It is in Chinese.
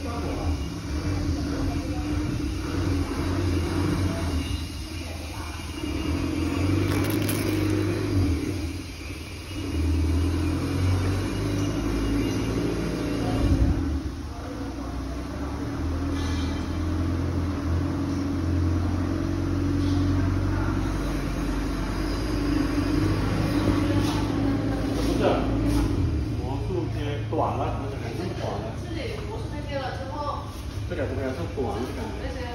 不是，魔术贴短了，怎是怎短了？这个这个还算不完的感觉。